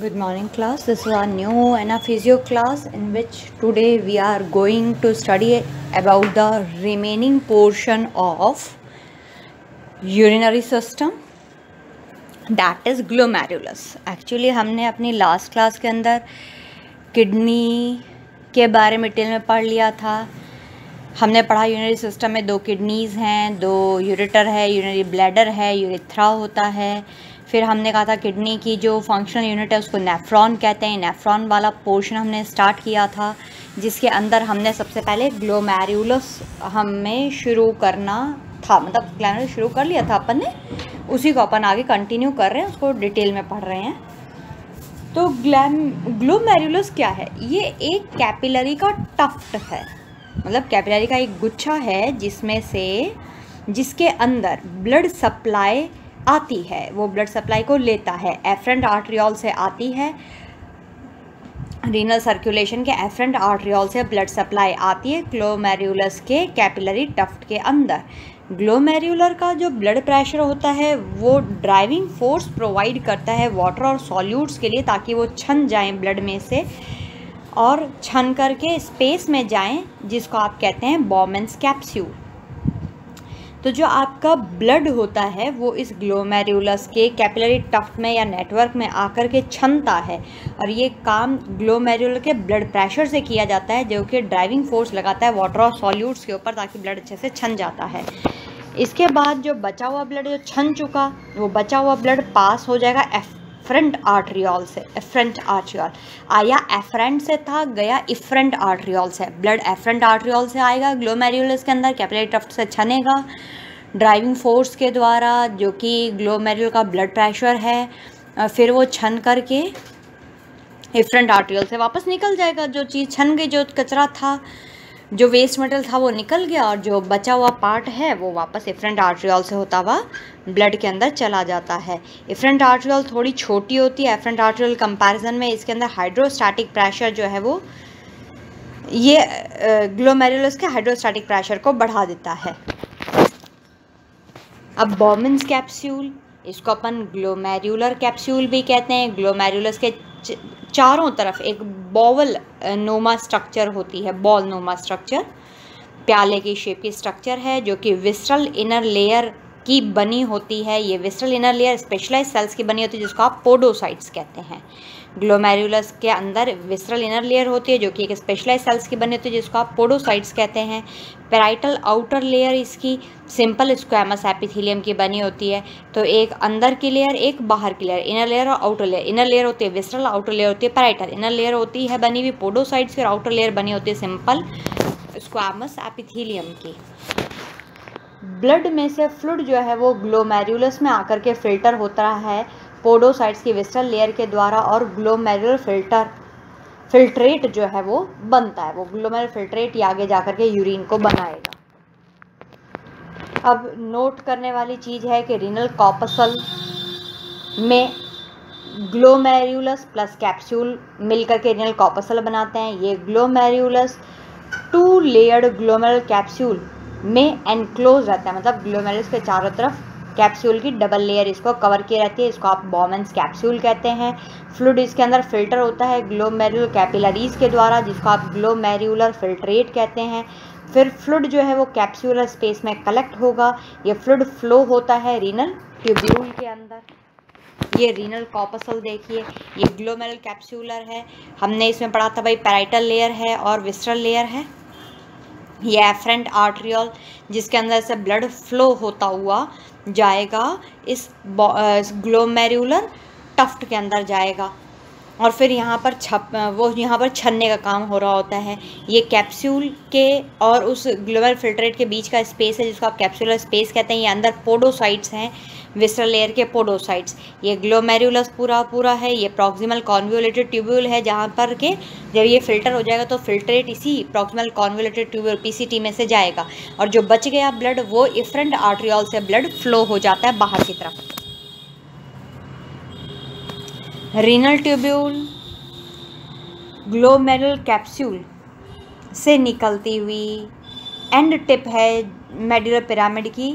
Good morning class. This is our new anaphysio class in which today we are going to study about the remaining portion of urinary system that is glomerulus. Actually हमने अपनी last class के अंदर kidney के बारे में detail में पढ़ लिया था हमने पढ़ा यूरिनरी सिस्टम में दो किडनीज़ हैं दो यूरिटर है यूरिनरी ब्लैडर है यूरिथ्रा होता है फिर हमने कहा था किडनी की जो फंक्शनल यूनिट है, उसको नेफ्रॉन कहते हैं। नेफ्रॉन वाला पोर्शन हमने स्टार्ट किया था, जिसके अंदर हमने सबसे पहले ग्लोमेरुलस हमें शुरू करना था। मतलब ग्लैमरस शुरू कर लिया था अपन ने, उसी को अपन आगे कंटिन्यू कर रहे हैं, उसको डिटेल में पढ़ रहे हैं। तो ग्लैम ग्लोमेरुलस क्या है? ये एक कैपिलरी का टफ्ट है। मतलब कैपिलरी का एक गुच्छा है, जिसमें से, जिसके अंदर ब्लड सप्लाई आती है, वो ब्लड सप्लाई को लेता है। एफ्रेंट आर्ट्रियोल से आती है। रीनल सर्कुलेशन के एफ्रेंट आर्ट्रियोल से ब्लड सप्लाई आती है ग्लोमेरुलस के कैपिलरी टफ्ट के अंदर। ग्लोमेरुलर का जो ब्लड प्रेशर होता है, वो ड्राइविंग फोर्स प्रोवाइड करता है वाटर और सॉल्यूट्स के लिए ताकि वो छन जाएँ ब्लड में से और छन करके स्पेस में जाएँ, जिसको आप कहते हैं बॉमेंस कैप्सूल तो जो आपका ब्लड होता है, वो इस ग्लोमेरुलस के कैपिलरी टफ्ट में या नेटवर्क में आकर के छनता है। और ये काम ग्लोमेरुल के ब्लड प्रेशर से किया जाता है, जो कि ड्राइविंग फोर्स लगाता है वाटर और सॉल्यूट्स के ऊपर, ताकि ब्लड अच्छे से छन जाता है। इसके बाद जो बचा हुआ ब्लड जो छन चुका, वो बचा हुआ ब्लड पास हो जाएगा एफ़ एफरेंट आर्ट्रियोल से एफरेंट आर्ट्रियोल आया एफरेंट से था, गया इफरेंट आर्ट्रियोल से. ब्लड एफरेंट आर्ट्रियोल से आएगा ग्लोमेरुलस के अंदर कैपिलरी टफ्ट से छनेगा. ड्राइविंग फोर्स के द्वारा, जो कि ग्लोमेरुल का ब्लड प्रेशर है फिर वो छन करके इफरेंट आर्ट्रियोल से वापस निकल जाएगा. जो चीज़ छन गई, जो कचरा था जो वेस्ट मटेरियल था वो निकल गया और जो बचा हुआ पार्ट है, वो वापस इफ्रेंट आर्ट्रियल से होता हुआ ब्लड के अंदर चला जाता है। इफ्रेंट आर्ट्रियल थोड़ी छोटी होती है एफ्रेंट आर्ट्रियल कंपैरिजन में इसके अंदर हाइड्रोस्टैटिक प्रेशर जो है वो, ये ग्लोमेरुलस के हाइड्रोस्टैटिक प्रेशर को बढ़ा देता है। अब बॉमिन्स कैप्सूल इसको अपन ग्लोमेरुलर कैप्सूल भी कहते हैं। ग्लोमेरुलस के चारों तरफ़ एक बॉवल नोमा स्ट्रक्चर होती है बॉल नोमा स्ट्रक्चर प्याले की शेप की स्ट्रक्चर है, जो कि विस्ट्रल इनर लेयर की बनी होती है। ये visceral inner layer specialised cells की बनी होती है, जिसको आप पोडोसाइट्स कहते हैं। ग्लोमेरुलस के अंदर विसरल इनर लेयर होती है, जो कि एक स्पेशलाइज सेल्स की बनी होती है, जिसको आप पोडोसाइट्स कहते हैं। पेराइटल आउटर लेयर इसकी सिंपल स्क्वेमस एपिथीलियम की बनी होती है। तो एक अंदर की लेयर एक बाहर की लेयर इनर लेयर और आउटर लेयर इनर लेयर होती है विसरल आउटर लेयर होती है पेराइटल इनर लेयर होती है बनी हुई पोडोसाइट्स और आउटर लेयर बनी होती है सिंपल स्क्वेमस एपिथीलियम की। ब्लड में से फ्लूड जो है, वो ग्लोमेरुलस में आकर के फ़िल्टर होता है। पोडोसाइट्स की विस्टल लेयर के द्वारा और ग्लोमेरुलर फ़िल्टर फिल्ट्रेट जो है वो बनता है। वो ग्लोमेरुलर फिल्ट्रेट ही आगे जाकर के यूरिन को बनाएगा। अब नोट करने वाली चीज़ है कि रिनल कॉपसल में ग्लोमेरुलस प्लस कैप्सूल मिलकर के रिनल कॉपसल बनाते हैं। ये glomerulus two layered glomerular capsule में एनक्लोज रहता है। मतलब ग्लोमेरुलस के चारों तरफ़ कैप्सूल की डबल लेयर इसको कवर किए रहती है। इसको आप बॉमेंस कैप्सूल कहते हैं। फ्लूड इसके अंदर फ़िल्टर होता है ग्लोमेरुलर कैपिलरीज के द्वारा, जिसको आप ग्लोमेरुलर फिल्ट्रेट कहते हैं। फिर फ्लूड जो है वो कैप्सूलर स्पेस में कलेक्ट होगा। ये फ्लूड फ्लो होता है रीनल ट्यूब्यूल के अंदर। ये रीनल कॉपसल देखिए, ये ग्लोमेरल कैप्सूलर है। हमने इसमें पढ़ा था भाई पैराइटल लेयर है और विस्ट्रल लेयर है। ये एफरेंट आर्ट्रियल जिसके अंदर से ब्लड फ्लो होता हुआ जाएगा इस ग्लोमेरुलर टफ्ट के अंदर जाएगा। और फिर यहाँ पर छप, वो यहाँ पर छनने का काम हो रहा होता है। ये कैप्सूल के और उस ग्लोबल फिल्ट्रेट के बीच का स्पेस है, जिसको आप कैप्सूलर स्पेस कहते हैं। ये अंदर पोडोसाइट्स हैं विस्टल लेयर के पोडोसाइट्स ये ग्लोमेरुलस पूरा पूरा है, ये प्रॉक्सिमल कॉन्व्यूलेटेड ट्यूब्यूल है जहाँ पर के जब ये फ़िल्टर हो जाएगा तो फिल्ट्रेट इसी प्रॉक्सिमल कॉन्व्यूलेटेड ट्यूब्यूल पीसीटी में से जाएगा। और जो बच गया ब्लड वो इफ्रेंट आर्ट्रियोल से ब्लड फ्लो हो जाता है बाहर की तरफ़। रीनल ट्यूब्यूल ग्लोमेरल कैप्सूल से निकलती हुई एंड टिप है मेडुलर पिरामिड की।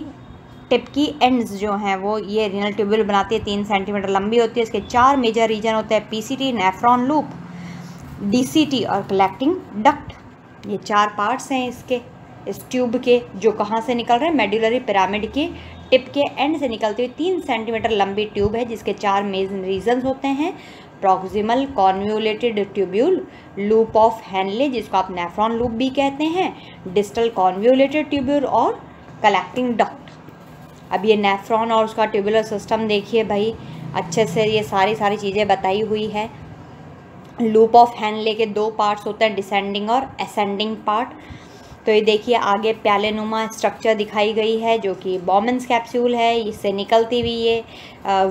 टिप की एंड्स जो हैं वो ये रीनल ट्यूब्यूल बनाती है, तीन सेंटीमीटर लंबी होती है। इसके चार मेजर रीजन होते हैं पीसीटी नेफ्रॉन लूप डीसीटी और कलेक्टिंग डक्ट ये चार पार्ट्स हैं इसके, इस ट्यूब के जो कहाँ से निकल रहे हैं मेडुलरी पिरामिड के टिप के एंड से निकलती हुई तीन सेंटीमीटर लंबी ट्यूब है, जिसके चार मेजर रीजन होते हैं। Proximal convoluted tubule loop of Henle जिसको आप नेफ्रॉन लूप भी कहते हैं डिस्टल कॉन्व्यूलेटेड ट्यूब्यूल और कलेक्टिंग डॉक्ट अब ये नेफ्रॉन और उसका ट्यूबुलर सिस्टम देखिए भाई, अच्छे से ये सारी सारी चीज़ें बताई हुई है। लूप ऑफ़ हैंडले के दो पार्ट्स होते हैं डिसेंडिंग और असेंडिंग पार्ट तो ये देखिए, आगे प्यालेनुमा स्ट्रक्चर दिखाई गई है, जो कि बॉमेंस कैप्सूल है। इससे निकलती हुई ये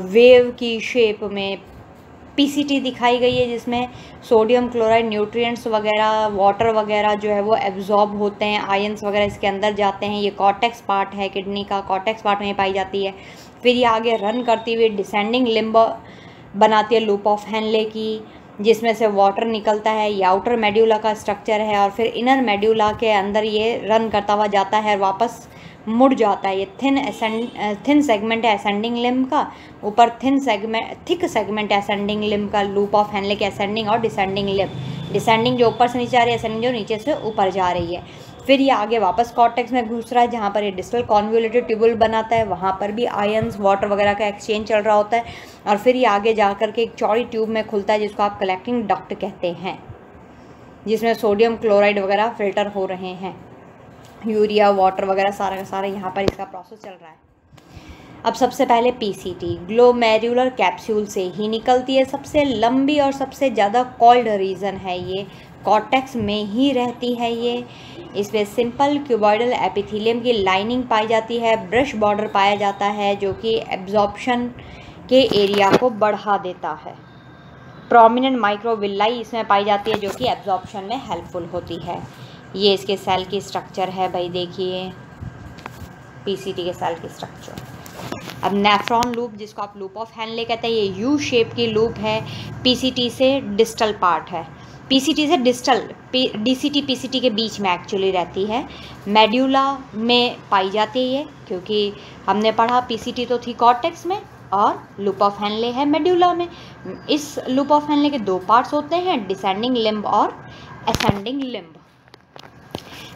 वेव की शेप में पीसीटी दिखाई गई है, जिसमें सोडियम क्लोराइड न्यूट्रिएंट्स वगैरह वाटर वगैरह जो है वो एब्जॉर्ब होते हैं। आयंस वगैरह इसके अंदर जाते हैं। ये कॉटेक्स पार्ट है किडनी का कॉटेक्स पार्ट में पाई जाती है। फिर ये आगे रन करती हुई डिसेंडिंग लिम्ब बनाती है लूप ऑफ़ हैंडले की। जिसमें से वाटर निकलता है, ये आउटर मेड्यूला का स्ट्रक्चर है और फिर इनर मेड्यूला के अंदर ये रन करता हुआ जाता है और वापस मुड़ जाता है। ये थिन एसेंड थिन सेगमेंट है असेंडिंग लिम का, ऊपर थिन सेगमेंट थिक सेगमेंट है असेंडिंग लिम का लूप ऑफ़ हैंडले के असेंडिंग और डिसेंडिंग लिम डिसेंडिंग जो ऊपर से नीचे आ रही है असेंडिंग जो नीचे से ऊपर जा रही है। फिर ये आगे वापस कॉर्टेक्स में घुस रहा है, जहाँ पर ये डिस्टल कॉन्व्यूलेटेड ट्यूबुल बनाता है। वहाँ पर भी आयंस वाटर वगैरह का एक्सचेंज चल रहा होता है और फिर ये आगे जा कर के एक चौड़ी ट्यूब में खुलता है, जिसको आप कलेक्टिंग डक्ट कहते हैं, जिसमें सोडियम क्लोराइड वगैरह फ़िल्टर हो रहे हैं। यूरिया वाटर वगैरह सारा का सारा यहाँ पर इसका प्रोसेस चल रहा है। अब सबसे पहले पीसीटी ग्लोमेरुलर कैप्सूल से ही निकलती है। सबसे लंबी और सबसे ज़्यादा कॉल्ड रीज़न है ये कॉटेक्स में ही रहती है ये। इसमें सिंपल क्यूबॉइडल एपिथीलियम की लाइनिंग पाई जाती है, ब्रश बॉर्डर पाया जाता है, जो कि एब्जॉर्प्शन के एरिया को बढ़ा देता है। प्रोमिनेंट माइक्रोविल्लाई इसमें पाई जाती है, जो कि एब्जॉर्प्शन में हेल्पफुल होती है। ये इसके सेल की स्ट्रक्चर है भाई, देखिए। पीसीटी के सेल की स्ट्रक्चर। अब नेफ्रॉन लूप, जिसको आप लूप ऑफ़ हैंडले कहते हैं, ये यू शेप की लूप है। पीसीटी से डिस्टल पार्ट है। पीसीटी से डिस्टल डीसीटी पीसीटी के बीच में एक्चुअली रहती है। मेड्यूला में पाई जाती है, क्योंकि हमने पढ़ा पीसीटी तो थी कॉर्टेक्स में और लूप ऑफ़ हैनले है मेड्यूला में। इस लूप ऑफ़ हैनले के दो पार्ट्स होते हैं डिसेंडिंग लिम्ब और असेंडिंग लिम्ब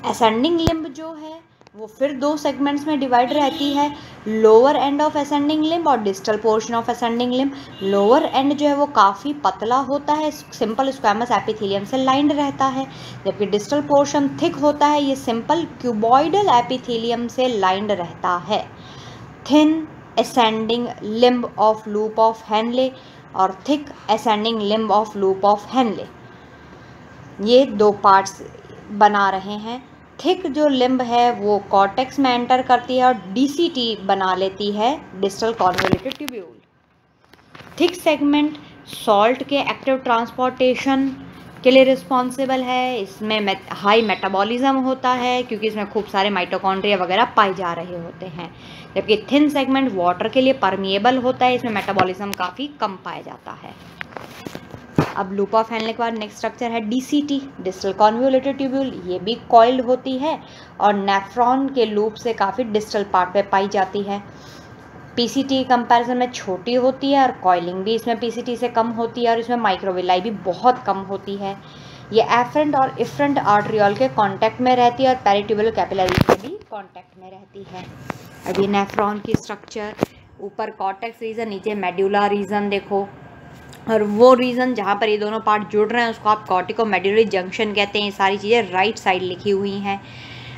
असेंडिंग लिम्ब जो है वो फिर दो सेगमेंट्स में डिवाइड रहती है lower end of ascending limb और distal portion of ascending limb lower end जो है वो काफ़ी पतला होता है सिंपल स्क्वामस एपिथेलियम से लाइंड रहता है, जबकि डिस्टल पोर्शन थिक होता है, ये सिंपल क्यूबॉइडल एपिथेलियम से लाइंड रहता है। Thin ascending limb of loop of Henle और thick ascending limb of loop of Henle ये दो पार्ट्स बना रहे हैं। थिक जो लिम्ब है, वो कॉर्टेक्स में एंटर करती है और डीसीटी बना लेती है distal convoluted tubule thick segment salt के एक्टिव ट्रांसपोर्टेशन के लिए रिस्पॉन्सिबल है. इसमें हाई मेटाबॉलिज्म होता है, क्योंकि इसमें खूब सारे माइटोकॉन्ड्रिया वगैरह पाए जा रहे होते हैं. जबकि थिन सेगमेंट वाटर के लिए परमिएबल होता है, इसमें मेटाबॉलिज्म काफ़ी कम पाया जाता है. अब लूप हैंडले के बाद नेक्स्ट स्ट्रक्चर है डीसीटी डिस्टल कॉन्व्यूलेटेड ट्यूब्यूल ये भी कॉइल्ड होती है और नेफ्रॉन के लूप से काफ़ी डिस्टल पार्ट पे पाई जाती है। पीसीटी कंपैरिजन में छोटी होती है और कॉइलिंग भी इसमें पीसीटी से कम होती है और इसमें माइक्रोविलाई भी बहुत कम होती है। ये एफरेंट और इफ्रंट आर्ट्रियल के कांटेक्ट में रहती है और पेरिट्यूबल कैपिलरी के भी कांटेक्ट में रहती है। अभी नेफ्रॉन की स्ट्रक्चर ऊपर कॉटेक्स रीजन नीचे मेड्यूला रीजन देखो। और वो रीज़न जहाँ पर ये दोनों पार्ट जुड़ रहे हैं, उसको आप कॉटिको मेडुलरी जंक्शन कहते हैं। ये सारी चीज़ें राइट साइड लिखी हुई हैं।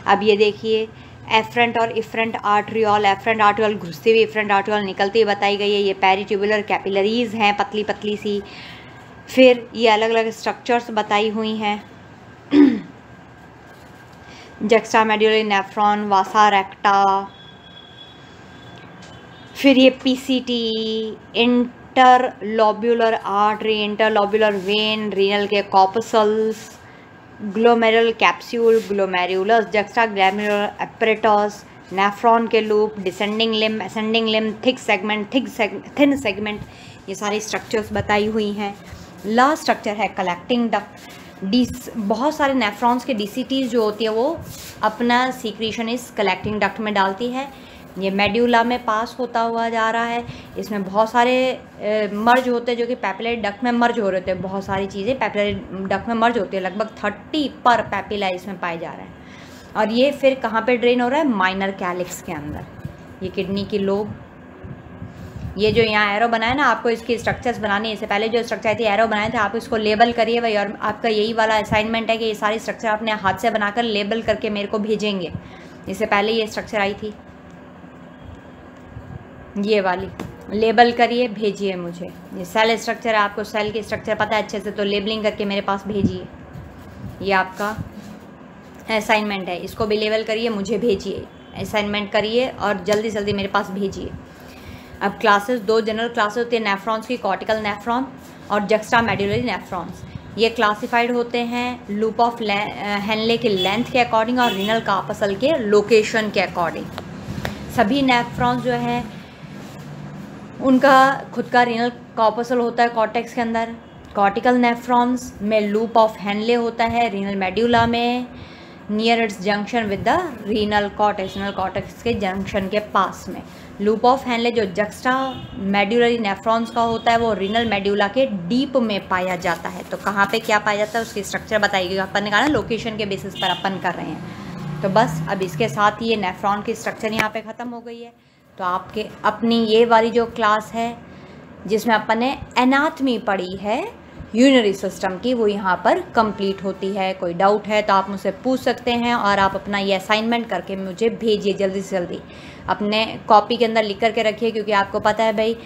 अब ये देखिए एफ्रंट और इफ्रंट आर्ट्रियल एफ्रंट आर्ट्रियल घुसती हुई इफ्रंट आर्ट्रियल निकलती हुई बताई गई है। ये पेरीट्यूबुलर कैपिलरीज हैं पतली पतली सी। फिर ये अलग अलग स्ट्रक्चर्स बताई हुई हैं। जक्सा मेड्यूलरी नेफ्रॉन वासा रेक्टा फिर ये पीसीटी इन interlobular artery interlobular vein renal के corpuscles glomerular capsule glomerulus juxta glomerular apparatus nephron के loop descending limb ascending limb thick segment thick thin segment ये सारी स्ट्रक्चर्स बताई हुई हैं। लास्ट स्ट्रक्चर है कलेक्टिंग डक्ट डी बहुत सारे नेफ्रॉन्स के डी जो होती है, वो अपना सीक्रेशन इस कलेक्टिंग डक्ट में डालती है। ये मेड्यूला में पास होता हुआ जा रहा है। इसमें बहुत सारे मर्ज होते हैं जो कि पैपिलरी डक में मर्ज हो रहे थे बहुत सारी चीज़ें पैपिलरी डक में मर्ज होती है। लगभग थर्टी पर पैपिला इसमें पाए जा रहे हैं। और ये फिर कहाँ पे ड्रेन हो रहा है? माइनर कैलिक्स के अंदर। ये किडनी की लोब। ये जो यहाँ एरो बनाया ना, आपको इसकी स्ट्रक्चर्स बनाने इससे पहले जो स्ट्रक्चर थी, एरो बनाए थे, आप इसको लेबल करिए भाई। और आपका यही वाला असाइनमेंट है कि ये सारी स्ट्रक्चर आपने हाथ से बनाकर लेबल करके मेरे को भेजेंगे। इससे पहले ये स्ट्रक्चर आई थी। ये वाली। लेबल करिए, भेजिए मुझे। ये सेल स्ट्रक्चर है, आपको सेल की स्ट्रक्चर पता है अच्छे से तो लेबलिंग करके मेरे पास भेजिए। ये आपका असाइनमेंट है। इसको भी लेबल करिए, मुझे भेजिए। असाइनमेंट करिए और जल्दी जल्दी मेरे पास भेजिए। अब क्लासेस दो जनरल क्लासेस होती है नेफ्रॉन्स की कॉर्टिकल नेफ्रॉन और जक्स्टा मेडुलरी नेफ्रॉन्स ये क्लासिफाइड होते हैं लूप ऑफ़ हैनले के लेंथ के अकॉर्डिंग और रिनल कापसल के लोकेशन के अकॉर्डिंग सभी नेफ्रॉन्स जो है उनका खुद का रिनल कॉपसल होता है कॉटेक्स के अंदर। कॉर्टिकल नेफ्रॉन्स में लूप ऑफ़ हैंडले होता है रीनल मेड्यूला में near its junction with the renal cortex renal cortex के जंक्शन के पास में। लूप ऑफ़ हैंडले जो जक्स्टा मेड्यूलरी नेफ्रॉन्स का होता है वो रीनल मेड्यूला के डीप में पाया जाता है। तो कहाँ पे क्या पाया जाता है उसकी स्ट्रक्चर बताइए अपन ने कहा ना लोकेशन के बेसिस पर अपन कर रहे हैं। तो बस, अब इसके साथ ये नेफ्रॉन की स्ट्रक्चर यहाँ पे ख़त्म हो गई है। तो आपके, अपनी ये वाली जो क्लास है, जिसमें अपन ने एनाथमी पढ़ी है, यूनरी सिस्टम की, वो यहाँ पर कंप्लीट होती है। कोई डाउट है तो आप मुझसे पूछ सकते हैं और आप अपना ये असाइनमेंट करके मुझे भेजिए जल्दी से जल्दी। अपने कॉपी के अंदर लिख करके रखिए, क्योंकि आपको पता है भाई,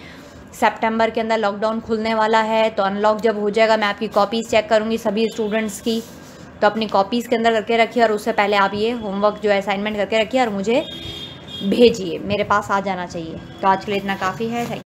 सितंबर के अंदर लॉकडाउन खुलने वाला है तो अनलॉक जब हो जाएगा, मैं आपकी कॉपीज़ चेक करूँगी सभी स्टूडेंट्स की। तो अपनी कॉपीज़ के अंदर करके रखिए और उससे पहले आप ये होमवर्क जो है असाइनमेंट करके रखिए और मुझे भेजिए मेरे पास आ जाना चाहिए। तो आज के लिए इतना काफ़ी है